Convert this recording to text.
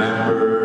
remember.